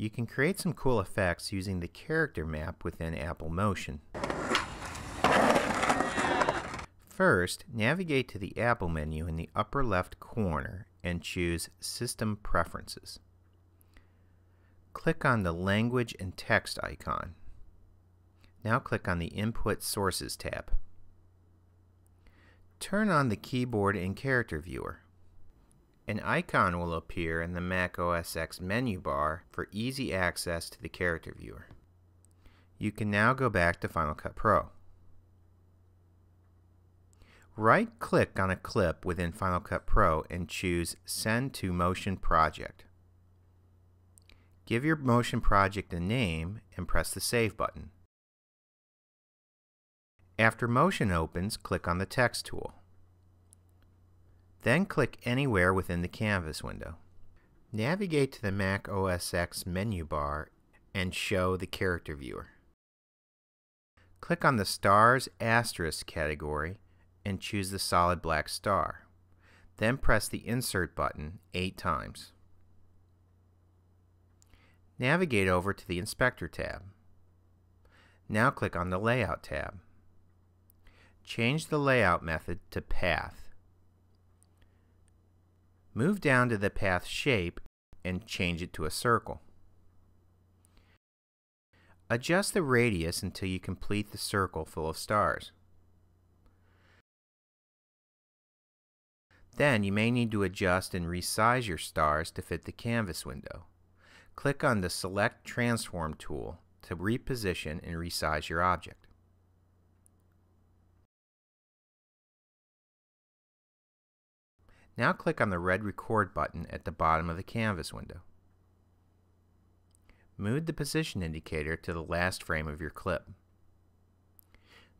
You can create some cool effects using the character map within Apple Motion. First, navigate to the Apple menu in the upper left corner and choose System Preferences. Click on the Language and Text icon. Now click on the Input Sources tab. Turn on the Keyboard and Character Viewer. An icon will appear in the Mac OS X menu bar for easy access to the character viewer. You can now go back to Final Cut Pro. Right-click on a clip within Final Cut Pro and choose Send to Motion Project. Give your motion project a name and press the Save button. After Motion opens, click on the Text tool. Then click anywhere within the Canvas window. Navigate to the Mac OS X menu bar and show the character viewer. Click on the Stars Asterisk category and choose the solid black star. Then press the Insert button eight times. Navigate over to the Inspector tab. Now click on the Layout tab. Change the layout method to Path Move down to the path shape and change it to a circle. Adjust the radius until you complete the circle full of stars. Then you may need to adjust and resize your stars to fit the canvas window. Click on the Select Transform tool to reposition and resize your object. Now click on the red Record button at the bottom of the Canvas window. Move the position indicator to the last frame of your clip.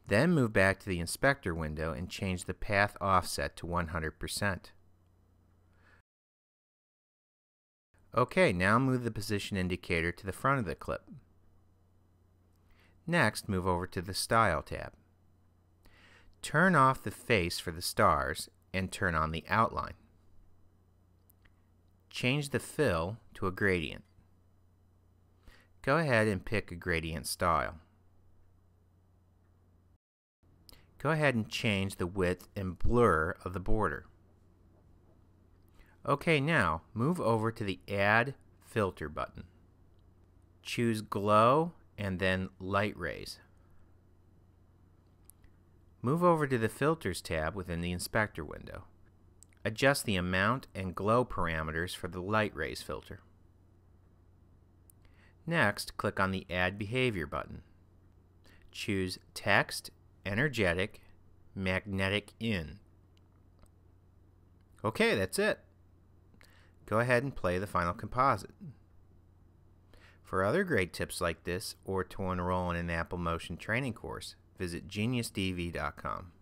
Then move back to the Inspector window and change the path offset to 100%. OK, now move the position indicator to the front of the clip. Next, move over to the Style tab. Turn off the face for the stars and turn on the outline. Change the fill to a gradient. Go ahead and pick a gradient style. Go ahead and change the width and blur of the border. OK, now move over to the Add Filter button. Choose Glow and then Light Rays. Move over to the Filters tab within the Inspector window. Adjust the amount and glow parameters for the light rays filter. Next, click on the Add Behavior button. Choose Text, Energetic, Magnetic In. Okay, that's it. Go ahead and play the final composite. For other great tips like this, or to enroll in an Apple Motion training course, visit geniusdv.com.